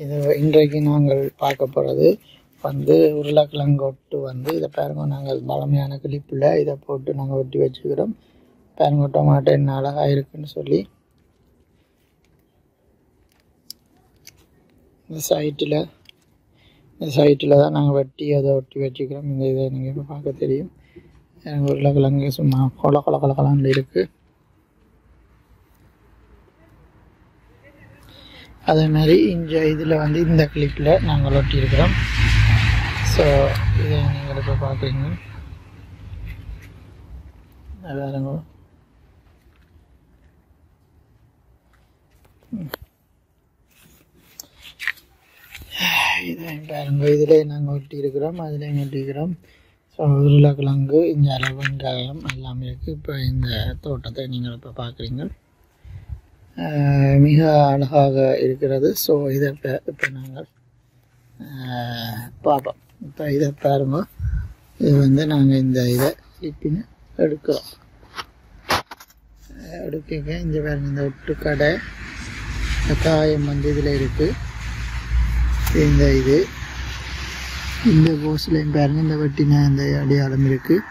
இது இன்றைக்கு நாங்கள் பார்க்க போகிறது வந்து உருளைக்கிழங்கு ஒட்டு வந்து இதை பாருங்க நாங்கள் பழமையான கிளிப்பில் இதை போட்டு நாங்கள் ஒட்டி வச்சுக்கிறோம் பாருங்க டொமாட்டோ என்ன அழகாக இருக்குன்னு சொல்லி. இந்த சைட்டில் இந்த சைட்டில் தான் நாங்கள் வெட்டி அதை ஒட்டி வச்சுக்கிறோம் இந்த இதை நீங்கள் இப்போ பார்க்க தெரியும். உருளைக்கிழங்கு சும்மா கொல கொல கொல கொலான்னு இருக்குது அதே மாதிரி இங்கே இதில் வந்து இந்த கிளிப்பில் நாங்கள் ஒட்டியிருக்கிறோம். ஸோ இதை நீங்கள் இப்போ பார்க்குறீங்க. வேறுங்க இதை பாருங்க. இதில் நாங்கள் ஒட்டியிருக்கிறோம். அதில் ஒட்டியிருக்கிறோம். ஸோ உருளைக்கிழங்கு இந்த அளவு வெங்காயம் எல்லாமே இருக்குது இப்போ இந்த தோட்டத்தை நீங்கள் இப்போ பார்க்குறீங்க. மிக அழகாக இருக்கிறது. ஸோ இதை இப்போ இப்போ நாங்கள் பார்ப்போம். இப்போ இதை பாருங்க. இது வந்து நாங்கள் இந்த இதை இப்படின்னு எடுக்கிறோம். எடுக்க இந்த பாருங்க இந்த ஒட்டுக்கடை கடை காயம் வந்து இதில் இருக்குது இந்த இது இந்த கோஸ்லையும் பாருங்க இந்த வெட்டின இந்த அடையாளம் இருக்குது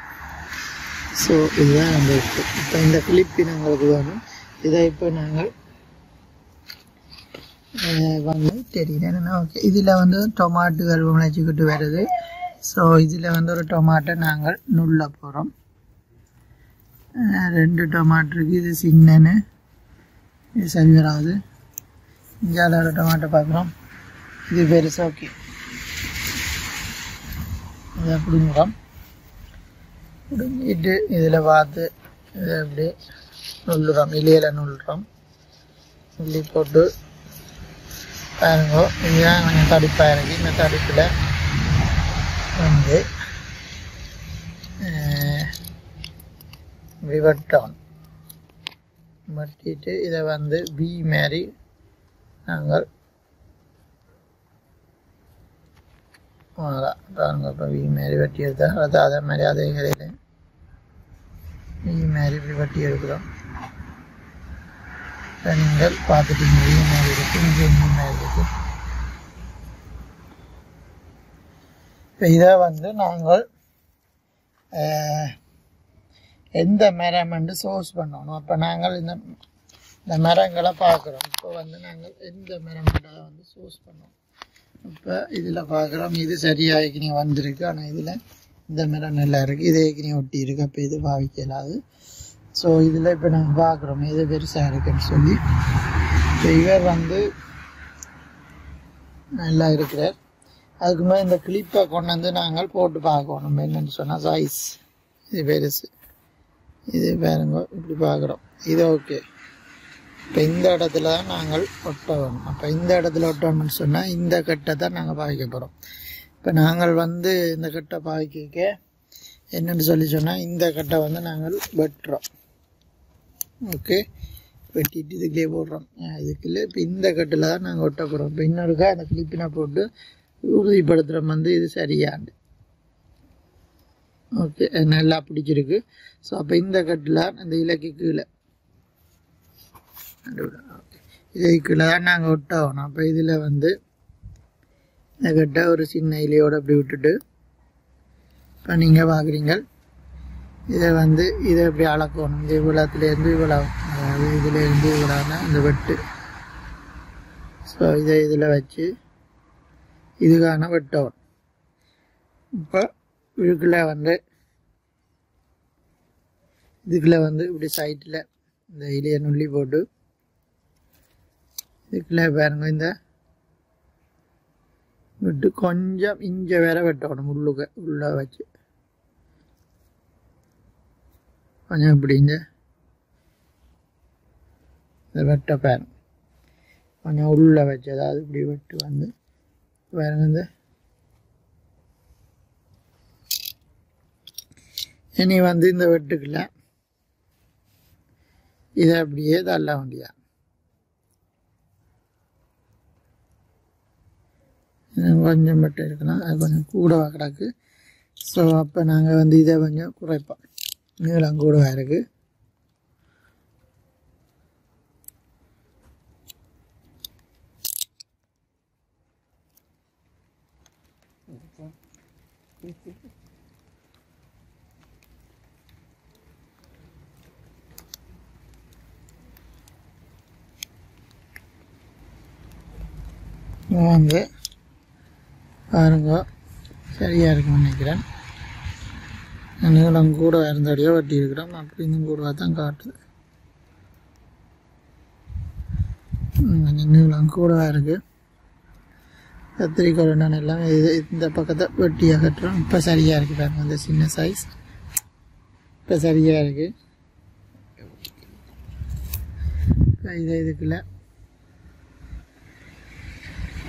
ஸோ இதுதான் அந்த இப்போ இந்த கிளிப்பின் எங்களுக்கு வேணும். இதை இப்போ நாங்கள் வந்து தெரியல என்னன்னா ஓகே இதில் வந்து டொமாட்டோகள் முளைச்சிக்கிட்டு வருது. ஸோ இதில் வந்து ஒரு டொமாட்டோ நாங்கள் நுள்ள போகிறோம் ரெண்டு டொமாட்டோ இருக்குது இது சின்னன்னு. இது சரி வராது இஞ்சால ஒரு டொமாட்டோ பார்க்குறோம் இது பெருசாக ஓகே இதை பிடுங்குறோம். பிடுங்கிட்டு இதில் பார்த்து இதை அப்படியே நுள்ளுறோம் இலையில நுள்ளுறோம் உள்ளி போட்டு பாருங்க. இதுதான் நாங்கள் தடிப்பாக இருக்கு இந்த தடிப்பில் வந்து விவட்டோம் வட்டிட்டு இதை வந்து பி மாதிரி நாங்கள் பாருங்க இப்போ வி மாரி வெட்டி எடுத்தா அது அதே மாதிரி அதே கரையில் வி மாரி இப்படி வெட்டி எடுக்கிறோம். இப்போ நீங்கள் பார்த்துட்டீங்க வி இருக்கு இங்கே வி மாதிரி இருக்கு. இப்போ இதை வந்து நாங்கள் எந்த மரம் வந்து சோர்ஸ் பண்ணணும். அப்போ நாங்கள் இந்த இந்த மரங்களை பார்க்குறோம். இப்போ வந்து நாங்கள் எந்த மரம் வந்து சோர்ஸ் பண்ணோம் இப்போ இதில் பார்க்குறோம் இது சரியாகிக்கினி வந்திருக்கு. ஆனால் இதில் இந்த மரம் நல்லா இருக்குது இதே ஏற்கனவே ஒட்டி இருக்கு. அப்போ இது பாவிக்கலாது. ஸோ இதில் இப்போ நாங்கள் பார்க்குறோம் எது பெருசாக இருக்குன்னு சொல்லி. இப்போ இவர் வந்து நல்லா இருக்கிறார். அதுக்கு மேலே இந்த கிளிப்பை கொண்டு வந்து நாங்கள் போட்டு பார்க்கணும். என்னன்னு சொன்னால் சைஸ் இது பெருசு. இது பாருங்க இப்படி பார்க்குறோம். இது ஓகே இப்போ இந்த இடத்துல தான் நாங்கள் ஒட்ட வேணும் அப்போ இந்த இடத்துல ஒட்டணும்னு சொன்னால் இந்த கட்டை தான் நாங்கள் பாய்க்க போகிறோம் இப்போ நாங்கள் வந்து இந்த கட்டை பாய்க்க என்னன்னு சொல்லி சொன்னால் இந்த கட்டை வந்து நாங்கள் வெட்டுறோம். ஓகே. வெட்டிட்டு இதுக்குள்ளே போடுறோம். இதுக்குள்ளே இப்போ இந்த கட்டில் தான் நாங்கள் ஒட்ட போகிறோம் இப்போ இன்னொருக்கா அந்த கிளிப்பினா போட்டு உறுதிப்படுத்துகிறோம் வந்து இது சரியாண்டு ஓகே நல்லா பிடிச்சிருக்கு. ஸோ அப்போ இந்த கட்டில் அந்த இலக்கு கீழே. இதுக்குள்ள தான் நாங்கள் ஒட்டாகணும் அப்போ இதில் வந்து கிட்ட ஒரு சின்ன இலையோடு அப்படி விட்டுட்டு இப்போ நீங்கள் பார்க்குறீங்க இதை வந்து இதை எப்படி அளக்கணும்? இந்த இவ்வளோத்துலேருந்து இவ்வளோ அதாவது இதுலேருந்து இவ்வளோன்னா இந்த வெட்டு. ஸோ இதை இதில் வச்சு இதுக்கான வெட்டணும் இப்போ இதுக்குள்ளே வந்து இதுக்குள்ளே வந்து இப்படி சைட்டில் இந்த இலையை நுள்ளி போட்டு இதுக்குள்ளே பாருங்க இந்த விட்டு கொஞ்சம் இஞ்ச வேற வெட்டணும் உள்ளுக்க உள்ள வச்சு. கொஞ்சம் இப்படி இந்த வெட்ட பேன் கொஞ்சம் உள்ள வச்சு அதாவது இப்படி வெட்டு வந்து வேற இந்த இனி வந்து இந்த வெட்டுக்குள்ள இதை அப்படியே தள்ள வேண்டியா கொஞ்சம் மட்டும் இருக்கலாம் அது கொஞ்சம் கூடவா கிடக்கு ஸோ அப்போ நாங்கள் வந்து இதை கொஞ்சம் குறைப்போம் நீளம் கூடவா இருக்குது வாங்க. பாருங்க. சரியா இருக்கும்னு நினைக்கிறேன். நீளம் கூட இருந்தபடியே வெட்டி இருக்கிறோம் அப்படி இன்னும் தான் காட்டுது. கொஞ்சம் நீளம் கூடவா இருக்குது கத்திரிக்கோள் நான் எல்லாமே இது இந்த பக்கத்தை வெட்டியாக கட்டுறோம் இப்போ சரியாக இருக்குது பாருங்க அந்த சின்ன சைஸ் இப்போ சரியாக இருக்குது இதை இதுக்குள்ள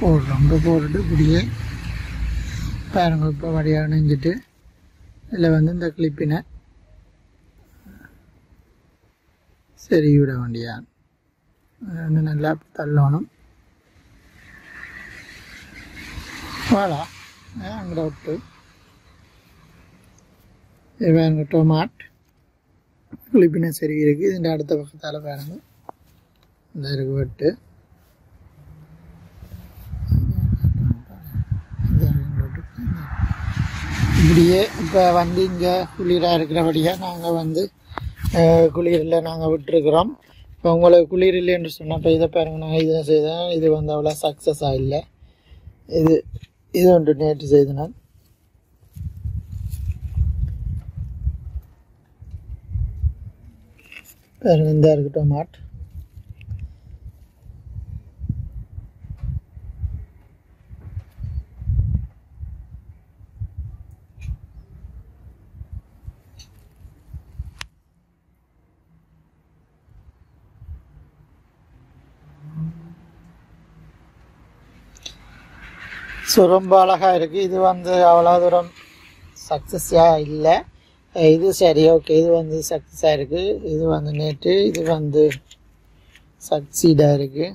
போடுறோம். இப்போ போட்டுட்டு இப்படியே பாருங்க இப்போ வடியாக நெஞ்சிட்டு. இதில் வந்து இந்த கிளிப்பினை சரி விட வேண்டியா வந்து நல்லா தள்ளணும். வாழா அங்கே விட்டு இது டொமாட் கிளிப்பினை சரி இருக்குது இதுன்ற அடுத்த பக்கத்தால் பாருங்க. இந்த இருக்கு வெட்டு இந்த இருக்கு வெட்டு. இப்படியே இப்போ வந்து இங்கே குளிராக இருக்கிறபடியாக நாங்கள் வந்து குளிரில் நாங்கள் விட்டுருக்குறோம். இப்போ உங்களுக்கு குளிர் இல்லைன்னு சொன்னால் இப்போ இதை பாருங்க நான் இதை செய்தேன். இது வந்து அவ்வளோ சக்ஸஸாக இல்லை. இது இது ஒன்று நேற்று செய்தேன் பாருங்க இந்த இருக்கட்டும் மாட். ஸோ ரொம்ப அழகாக இருக்குது இது வந்து அவ்வளோ தூரம் சக்ஸஸாக இல்லை. இது சரி ஓகே இது வந்து சக்ஸஸாக இருக்குது இது வந்து நேற்று இது வந்து சக்சீடாக இருக்குது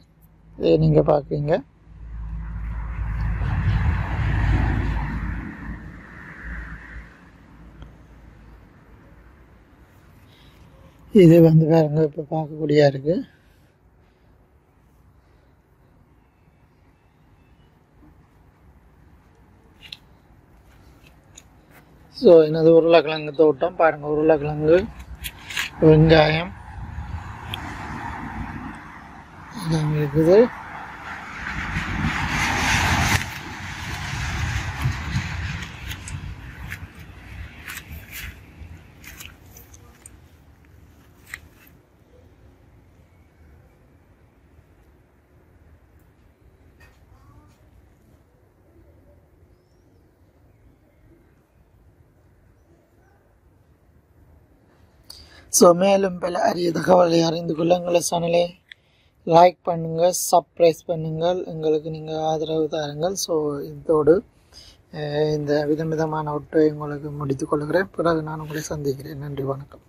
இதை நீங்கள் பார்க்குறீங்க இது வந்து பாருங்க இப்போ பார்க்கக்கூடியா இருக்குது ஸோ என்னது உருளைக்கிழங்கு தோட்டம். பாருங்கள் உருளைக்கிழங்கு வெங்காயம். இருக்குது ஸோ மேலும் பல அரிய தகவலை அறிந்து கொள்ள எங்களை சேனலை. லைக் பண்ணுங்கள் சப்ரைஸ் பண்ணுங்கள் எங்களுக்கு நீங்கள் ஆதரவு தாருங்கள். ஸோ இதோடு இந்த விதம் விதமான ஒட்டை உங்களுக்கு முடித்துக் கொள்கிறேன். பிறகு நான் உங்களை சந்திக்கிறேன். நன்றி வணக்கம்.